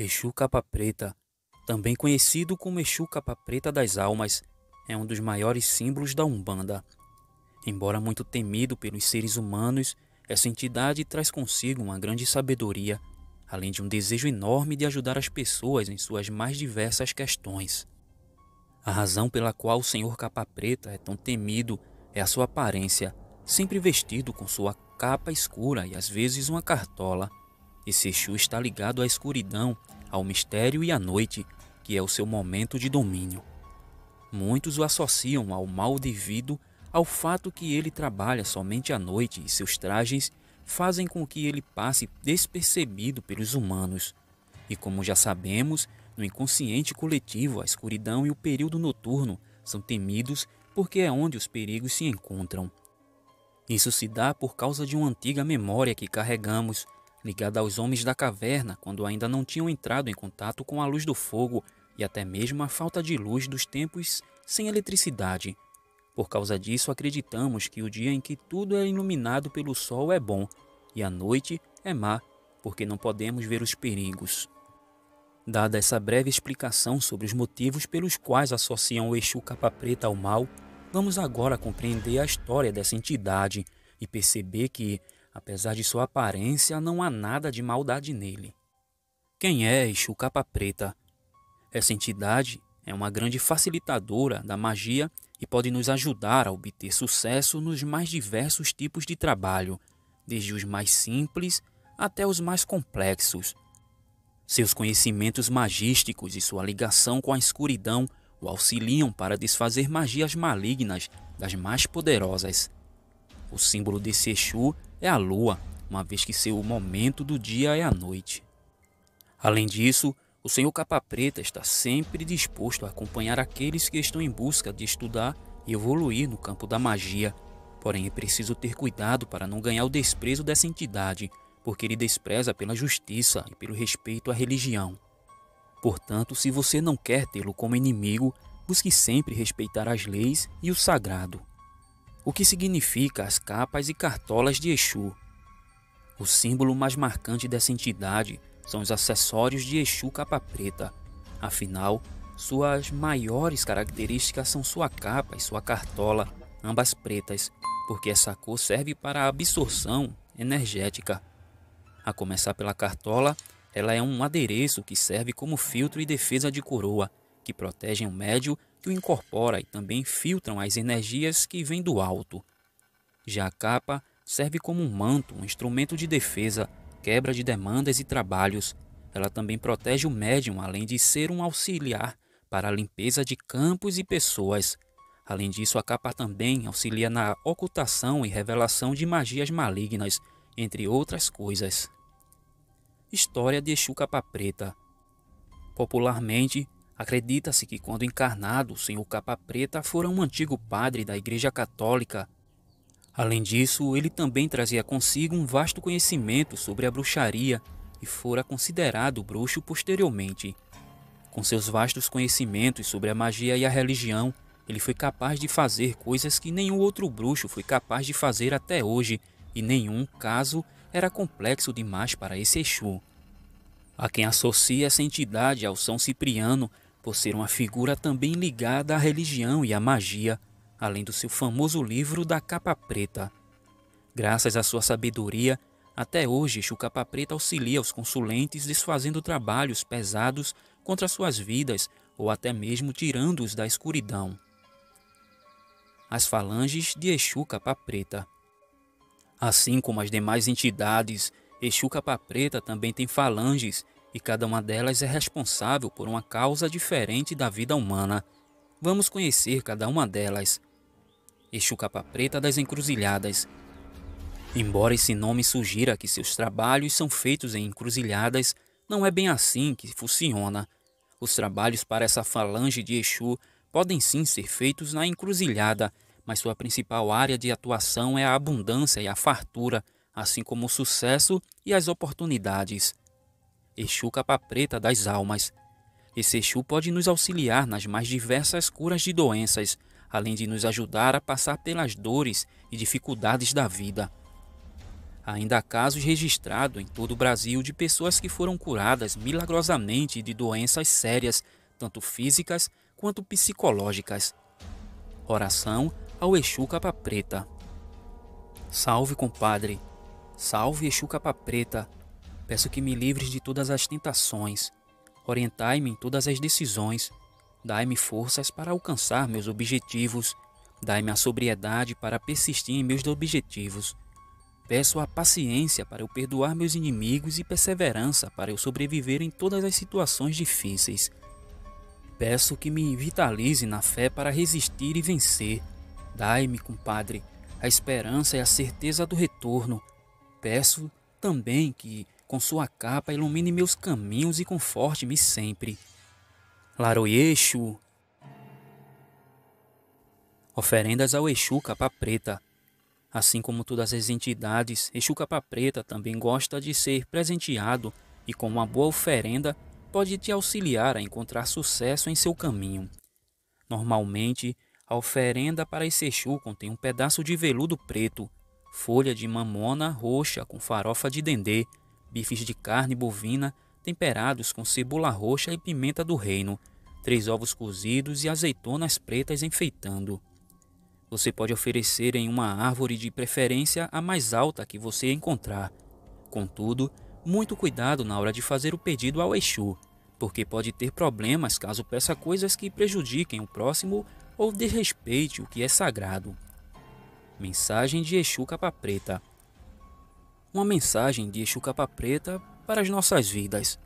Exu Capa Preta, também conhecido como Exu Capa Preta das Almas, é um dos maiores símbolos da Umbanda. Embora muito temido pelos seres humanos, essa entidade traz consigo uma grande sabedoria, além de um desejo enorme de ajudar as pessoas em suas mais diversas questões. A razão pela qual o Senhor Capa Preta é tão temido é a sua aparência, sempre vestido com sua capa escura e às vezes uma cartola. Esse Exu está ligado à escuridão, ao mistério e à noite, que é o seu momento de domínio. Muitos o associam ao mal devido ao fato que ele trabalha somente à noite e seus trajes fazem com que ele passe despercebido pelos humanos. E como já sabemos, no inconsciente coletivo, a escuridão e o período noturno são temidos porque é onde os perigos se encontram. Isso se dá por causa de uma antiga memória que carregamos, ligada aos homens da caverna quando ainda não tinham entrado em contato com a luz do fogo e até mesmo a falta de luz dos tempos sem eletricidade. Por causa disso, acreditamos que o dia em que tudo é iluminado pelo sol é bom e a noite é má, porque não podemos ver os perigos. Dada essa breve explicação sobre os motivos pelos quais associam o Exu Capa Preta ao mal, Vamos agora compreender a história dessa entidade e perceber que, apesar de sua aparência, não há nada de maldade nele. Quem é Exu Capa Preta? Essa entidade é uma grande facilitadora da magia e pode nos ajudar a obter sucesso nos mais diversos tipos de trabalho, desde os mais simples até os mais complexos. Seus conhecimentos magísticos e sua ligação com a escuridão o auxiliam para desfazer magias malignas das mais poderosas. O símbolo desse Exu é a lua, uma vez que seu momento do dia é a noite. Além disso, o Senhor Capa Preta está sempre disposto a acompanhar aqueles que estão em busca de estudar e evoluir no campo da magia. Porém, é preciso ter cuidado para não ganhar o desprezo dessa entidade, porque ele despreza pela justiça e pelo respeito à religião. Portanto, se você não quer tê-lo como inimigo, busque sempre respeitar as leis e o sagrado. O que significa as capas e cartolas de Exu? O símbolo mais marcante dessa entidade são os acessórios de Exu capa preta. Afinal, suas maiores características são sua capa e sua cartola, ambas pretas, porque essa cor serve para a absorção energética. A começar pela cartola, ela é um adereço que serve como filtro e defesa de coroa, que protegem o médio que o incorpora e também filtram as energias que vêm do alto. Já a capa serve como um manto, um instrumento de defesa, quebra de demandas e trabalhos. Ela também protege o médium, além de ser um auxiliar para a limpeza de campos e pessoas. Além disso, a capa também auxilia na ocultação e revelação de magias malignas, entre outras coisas. História de Exu Capa Preta. Popularmente, acredita-se que quando encarnado, o Senhor Capa Preta fora um antigo padre da Igreja Católica. Além disso, ele também trazia consigo um vasto conhecimento sobre a bruxaria e fora considerado bruxo posteriormente. Com seus vastos conhecimentos sobre a magia e a religião, ele foi capaz de fazer coisas que nenhum outro bruxo foi capaz de fazer até hoje, e nenhum caso era complexo demais para esse Exu. A quem associa essa entidade ao São Cipriano por ser uma figura também ligada à religião e à magia, além do seu famoso livro da Capa Preta. Graças à sua sabedoria, até hoje Exu Capa Preta auxilia os consulentes desfazendo trabalhos pesados contra suas vidas ou até mesmo tirando-os da escuridão. As falanges de Exu Capa Preta Assim como as demais entidades, Exu Capa Preta também tem falanges e cada uma delas é responsável por uma causa diferente da vida humana. Vamos conhecer cada uma delas. Exu Capa Preta das Encruzilhadas. Embora esse nome sugira que seus trabalhos são feitos em encruzilhadas, não é bem assim que funciona. Os trabalhos para essa falange de Exu podem sim ser feitos na encruzilhada, mas sua principal área de atuação é a abundância e a fartura, assim como o sucesso e as oportunidades. Exu capa preta das almas. Esse Exu pode nos auxiliar nas mais diversas curas de doenças, além de nos ajudar a passar pelas dores e dificuldades da vida. Ainda há casos registrados em todo o Brasil de pessoas que foram curadas milagrosamente de doenças sérias, tanto físicas quanto psicológicas. Oração ao Exu Capa Preta. Salve, compadre. Salve, Exu Capa Preta. Peço que me livres de todas as tentações. Orientai-me em todas as decisões. Dai-me forças para alcançar meus objetivos. Dai-me a sobriedade para persistir em meus objetivos. Peço a paciência para eu perdoar meus inimigos e perseverança para eu sobreviver em todas as situações difíceis. Peço que me vitalize na fé para resistir e vencer. Dai-me, compadre, a esperança e a certeza do retorno. Peço também que, com sua capa, ilumine meus caminhos e conforte-me sempre. Laroyeixo. Oferendas ao Exu Capa Preta. Assim como todas as entidades, Exu Capa Preta também gosta de ser presenteado e com uma boa oferenda pode te auxiliar a encontrar sucesso em seu caminho. Normalmente, a oferenda para esse Exu contém um pedaço de veludo preto, folha de mamona roxa com farofa de dendê, bifes de carne bovina temperados com cebola roxa e pimenta do reino, três ovos cozidos e azeitonas pretas enfeitando. Você pode oferecer em uma árvore de preferência a mais alta que você encontrar. Contudo, muito cuidado na hora de fazer o pedido ao Exu, porque pode ter problemas caso peça coisas que prejudiquem o próximo ou desrespeite o que é sagrado. Mensagem de Exu Capa Preta Uma mensagem de Exu Capa Preta para as nossas vidas.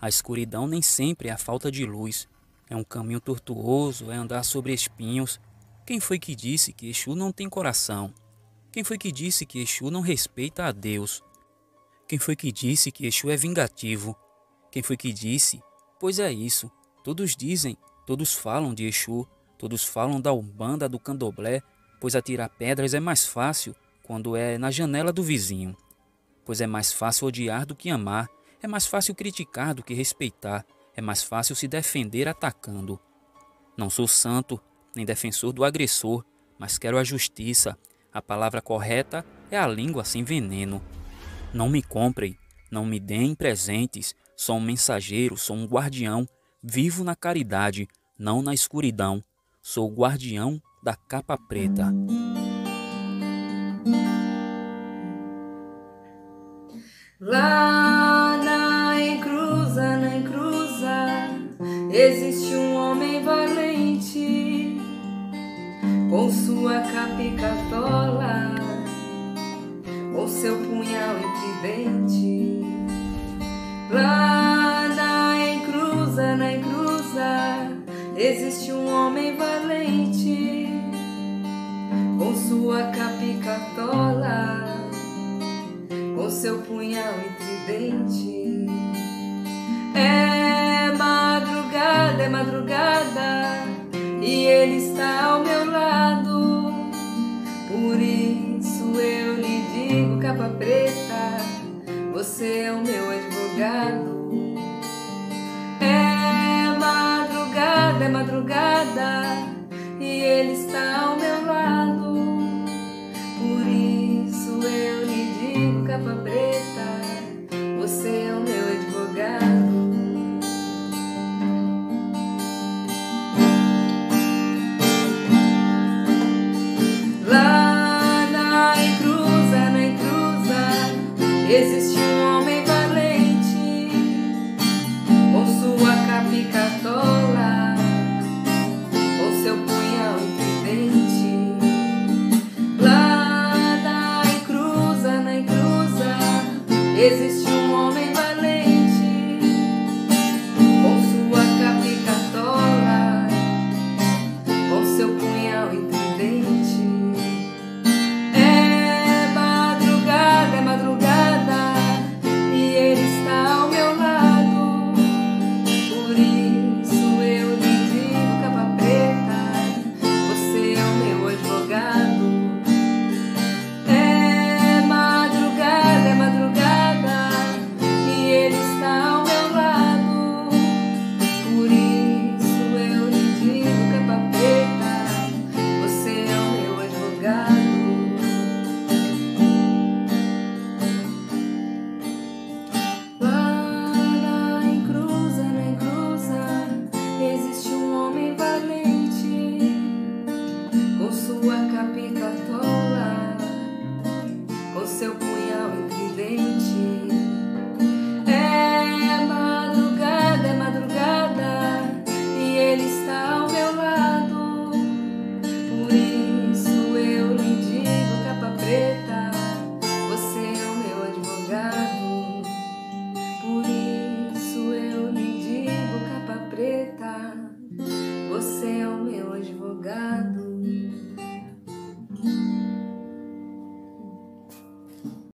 A escuridão nem sempre é a falta de luz. É um caminho tortuoso, é andar sobre espinhos, quem foi que disse que Exu não tem coração? Quem foi que disse que Exu não respeita a Deus? Quem foi que disse que Exu é vingativo? Quem foi que disse? Pois é isso. Todos dizem, todos falam de Exu, todos falam da Umbanda, do Candomblé, pois atirar pedras é mais fácil quando é na janela do vizinho. Pois é mais fácil odiar do que amar, é mais fácil criticar do que respeitar, é mais fácil se defender atacando. Não sou santo, nem defensor do agressor, mas quero a justiça. A palavra correta é a língua sem veneno. Não me comprem, não me deem presentes. Sou um mensageiro, sou um guardião. Vivo na caridade, não na escuridão. Sou o guardião da capa preta. Lá na encruza, na encruza, existe um homem valente com sua capa e catola, com seu punhal e tridente. Lá na encruza, na encruza, existe um homem valente, sua capa e catola, com seu punhal e tridente. É madrugada, é madrugada preta, você é o meu advogado. Existe um homem valente com sua capa beauty.